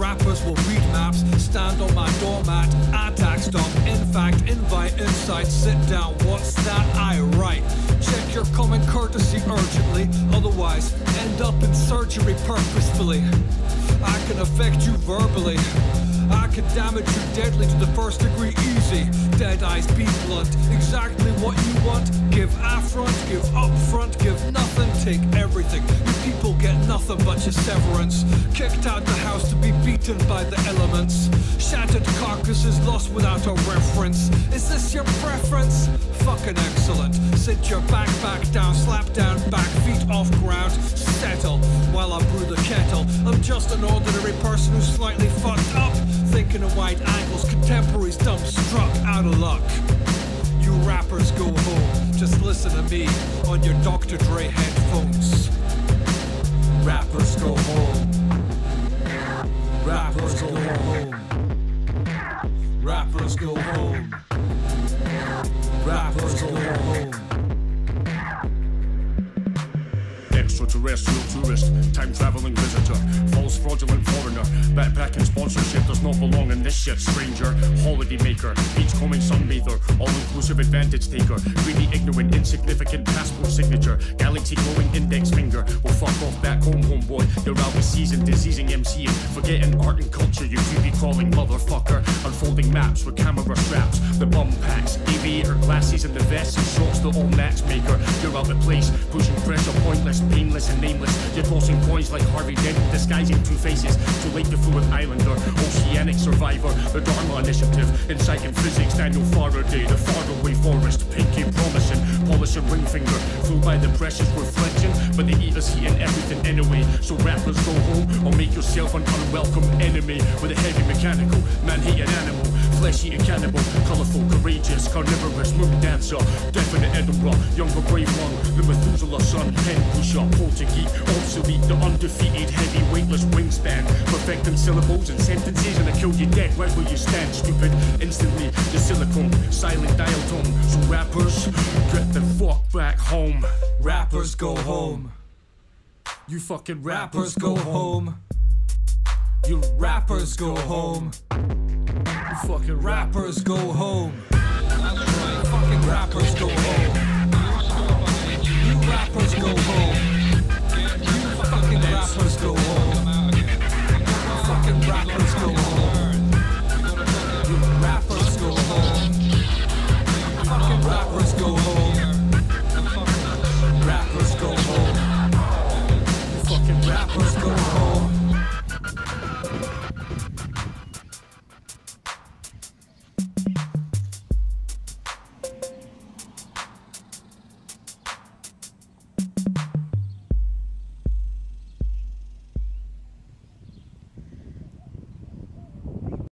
Rappers will read maps, stand on my doormat. Attack, stop, in fact, invite, inside. sit down. What's that I write? Check your common courtesy urgently, otherwise, end up in surgery purposefully. I can affect you verbally. I can damage you deadly to the first degree easy. Eyes, be blunt. Exactly what you want. Give affront, give upfront, give nothing, take everything. You people get nothing but your severance. Kicked out the house to be beaten by the elements. Shattered carcasses lost without a reference. Is this your preference? Fucking excellent. Sit your back back down, slap down, back feet off ground. Settle while I brew the kettle. I'm just an ordinary person who's slightly out of luck. You rappers go home, just listen to me on your Dr. Dre headphones. Rappers go home. Rappers go home. Rappers go home. Rappers go home. Extraterrestrial tourist, time traveling visitor, false fraudulent foreigner, backpacking sponsorship does not belong in this shit, stranger, holiday maker, beachcombing sunbather, all inclusive advantage taker, greedy, ignorant, insignificant passport signature, galaxy glowing index finger. Seasoned, diseasing MCing, forgetting art and culture. You TV crawling motherfucker, unfolding maps with camera straps, the bum packs, aviator glasses, and the vests and shorts, the all matchmaker. You're out of place, pushing pressure, pointless, painless, and nameless. You're tossing coins like Harvey Dent, disguising two faces. Too late to an islander, oceanic survivor, the Dharma Initiative, in psych and physics, Daniel Faraday, the faraway forest, pinky by the precious reflection, but they eat us here and everything anyway. So rappers go home or make yourself an unwelcome enemy with a heavy mechanical, man-hating animal, flesh-eating cannibal, colourful, courageous, carnivorous, moon dancer, definite Edinburgh, younger brave one, the Methuselah son, pen pusher, Portuguese, obsolete, the undefeated, heavy weightless wingspan, perfecting syllables and sentences, and I kill you dead right where you stand, stupid. Instantly, the silicone, silent dial tone. So rappers, home. Rappers go home. You fucking rappers go home. You rappers go home. You fucking rappers go home. You fucking rappers go home. You rappers go home. You fucking rappers go home. You fucking rappers go home. You rappers go home. Fucking rappers go home. just go home.